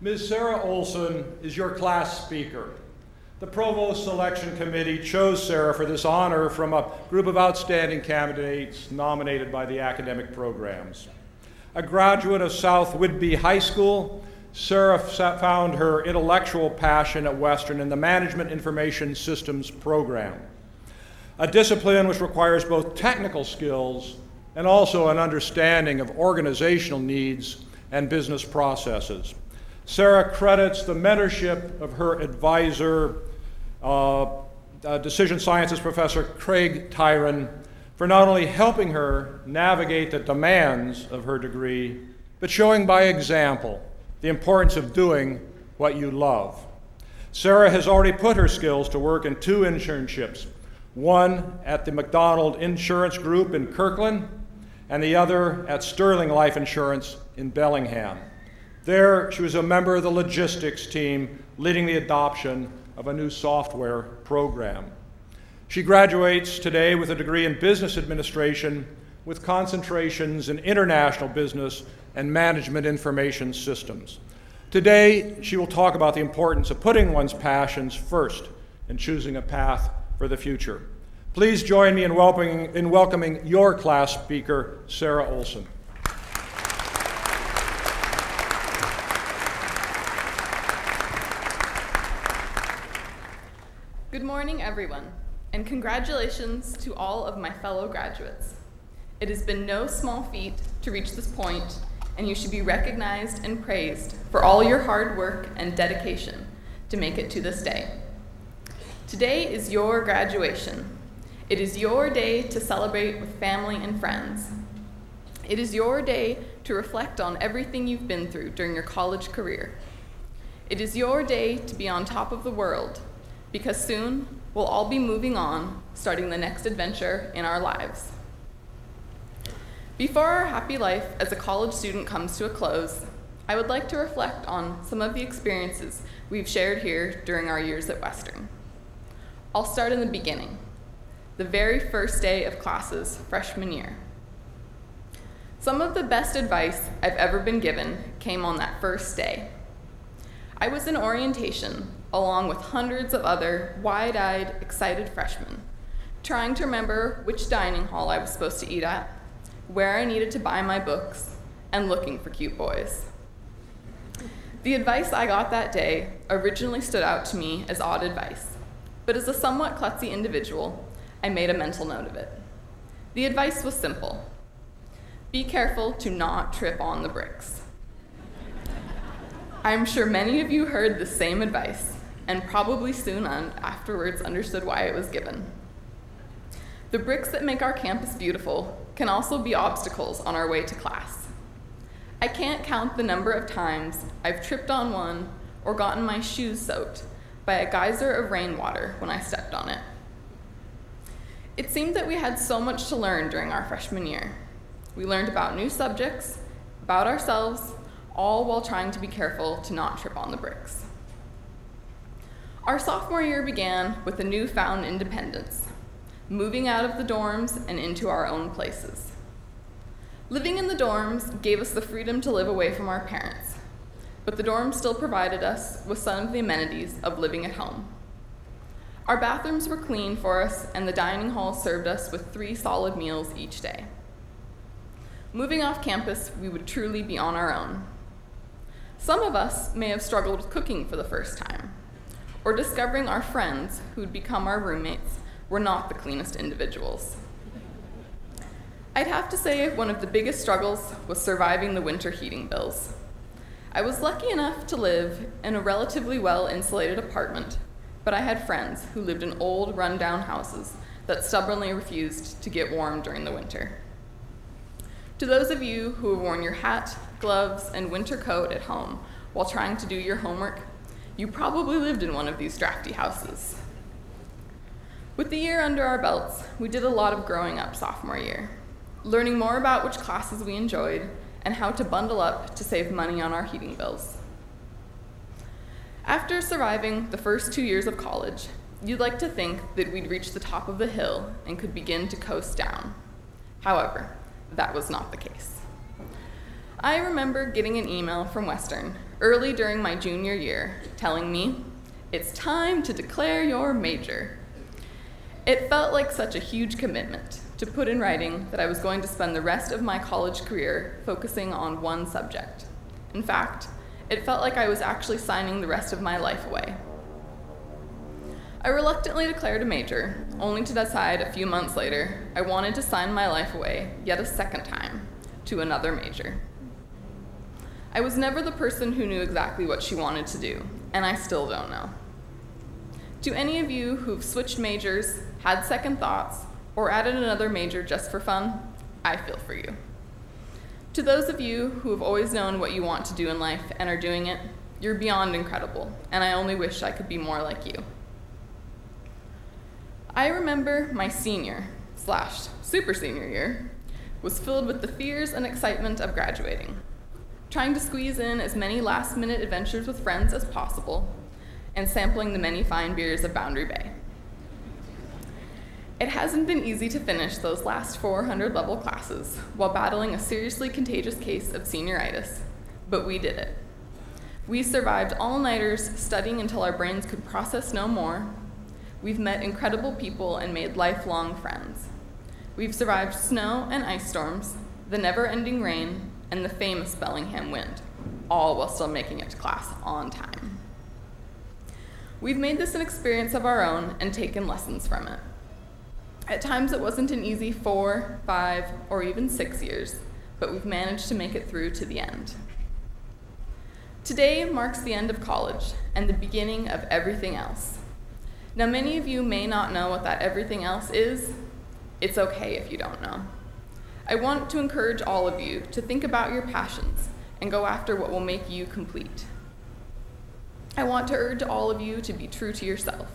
Ms. Sarah Olson is your class speaker. The Provost Selection Committee chose Sarah for this honor from a group of outstanding candidates nominated by the academic programs. A graduate of South Whidbey High School, Sarah found her intellectual passion at Western in the Management Information Systems program, a discipline which requires both technical skills and also an understanding of organizational needs and business processes. Sarah credits the mentorship of her advisor, uh, uh, decision sciences professor Craig Tyran, for not only helping her navigate the demands of her degree, but showing by example the importance of doing what you love. Sarah has already put her skills to work in two internships one at the McDonald Insurance Group in Kirkland, and the other at Sterling Life Insurance in Bellingham. There, she was a member of the logistics team leading the adoption of a new software program. She graduates today with a degree in business administration with concentrations in international business and management information systems. Today, she will talk about the importance of putting one's passions first and choosing a path for the future. Please join me in welcoming, in welcoming your class speaker, Sarah Olson. Good morning, everyone, and congratulations to all of my fellow graduates. It has been no small feat to reach this point, and you should be recognized and praised for all your hard work and dedication to make it to this day. Today is your graduation. It is your day to celebrate with family and friends. It is your day to reflect on everything you've been through during your college career. It is your day to be on top of the world because soon we'll all be moving on, starting the next adventure in our lives. Before our happy life as a college student comes to a close, I would like to reflect on some of the experiences we've shared here during our years at Western. I'll start in the beginning, the very first day of classes freshman year. Some of the best advice I've ever been given came on that first day. I was in orientation along with hundreds of other wide eyed, excited freshmen, trying to remember which dining hall I was supposed to eat at, where I needed to buy my books, and looking for cute boys. The advice I got that day originally stood out to me as odd advice, but as a somewhat klutzy individual, I made a mental note of it. The advice was simple be careful to not trip on the bricks. I'm sure many of you heard the same advice, and probably soon afterwards understood why it was given. The bricks that make our campus beautiful can also be obstacles on our way to class. I can't count the number of times I've tripped on one or gotten my shoes soaked by a geyser of rainwater when I stepped on it. It seemed that we had so much to learn during our freshman year. We learned about new subjects, about ourselves, all while trying to be careful to not trip on the bricks. Our sophomore year began with a newfound independence, moving out of the dorms and into our own places. Living in the dorms gave us the freedom to live away from our parents, but the dorms still provided us with some of the amenities of living at home. Our bathrooms were clean for us, and the dining hall served us with three solid meals each day. Moving off campus, we would truly be on our own. Some of us may have struggled with cooking for the first time or discovering our friends who'd become our roommates were not the cleanest individuals. I'd have to say one of the biggest struggles was surviving the winter heating bills. I was lucky enough to live in a relatively well insulated apartment, but I had friends who lived in old, run-down houses that stubbornly refused to get warm during the winter. To those of you who have worn your hat, gloves, and winter coat at home while trying to do your homework, you probably lived in one of these drafty houses. With the year under our belts, we did a lot of growing up sophomore year, learning more about which classes we enjoyed and how to bundle up to save money on our heating bills. After surviving the first two years of college, you'd like to think that we'd reach the top of the hill and could begin to coast down. However, that was not the case. I remember getting an email from Western early during my junior year, telling me, It's time to declare your major. It felt like such a huge commitment to put in writing that I was going to spend the rest of my college career focusing on one subject. In fact, it felt like I was actually signing the rest of my life away. I reluctantly declared a major, only to decide a few months later I wanted to sign my life away yet a second time to another major. I was never the person who knew exactly what she wanted to do, and I still don't know. To any of you who've switched majors, had second thoughts, or added another major just for fun, I feel for you. To those of you who have always known what you want to do in life and are doing it, you're beyond incredible, and I only wish I could be more like you. I remember my senior slash super senior year was filled with the fears and excitement of graduating, trying to squeeze in as many last minute adventures with friends as possible, and sampling the many fine beers of Boundary Bay. It hasn't been easy to finish those last 400 level classes while battling a seriously contagious case of senioritis, but we did it. We survived all nighters studying until our brains could process no more. We've met incredible people and made lifelong friends. We've survived snow and ice storms, the never ending rain, and the famous Bellingham wind, all while still making it to class on time. We've made this an experience of our own and taken lessons from it. At times, it wasn't an easy four, five, or even six years, but we've managed to make it through to the end. Today marks the end of college and the beginning of everything else. Now, many of you may not know what that everything else is. It's okay if you don't know. I want to encourage all of you to think about your passions and go after what will make you complete. I want to urge all of you to be true to yourself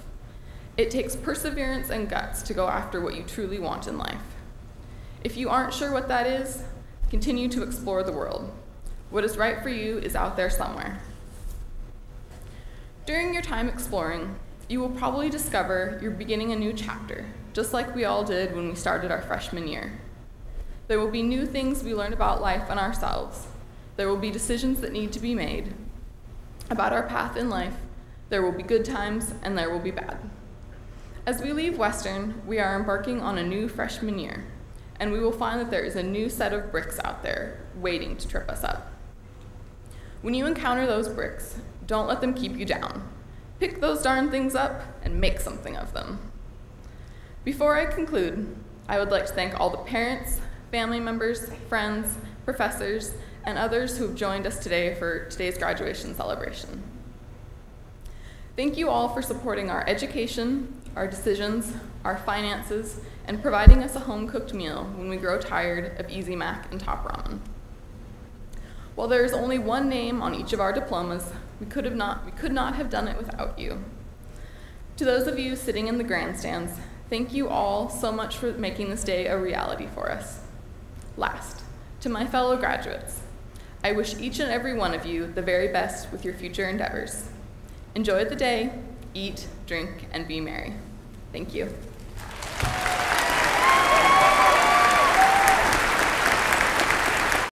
it takes perseverance and guts to go after what you truly want in life. If you aren't sure what that is, continue to explore the world. What is right for you is out there somewhere. During your time exploring, you will probably discover you're beginning a new chapter, just like we all did when we started our freshman year. There will be new things we learn about life and ourselves. There will be decisions that need to be made about our path in life. There will be good times and there will be bad. As we leave Western, we are embarking on a new freshman year, and we will find that there is a new set of bricks out there waiting to trip us up. When you encounter those bricks, don't let them keep you down. Pick those darn things up and make something of them. Before I conclude, I would like to thank all the parents, family members, friends, professors, and others who have joined us today for today's graduation celebration. Thank you all for supporting our education, our decisions, our finances, and providing us a home cooked meal when we grow tired of Easy Mac and Top Ramen. While there is only one name on each of our diplomas, we could, have not, we could not have done it without you. To those of you sitting in the grandstands, thank you all so much for making this day a reality for us. Last, to my fellow graduates, I wish each and every one of you the very best with your future endeavors. Enjoy the day, eat, drink, and be merry. Thank you.